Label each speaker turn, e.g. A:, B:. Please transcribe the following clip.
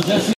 A: pudesse